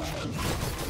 Rampage.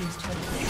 team's turret.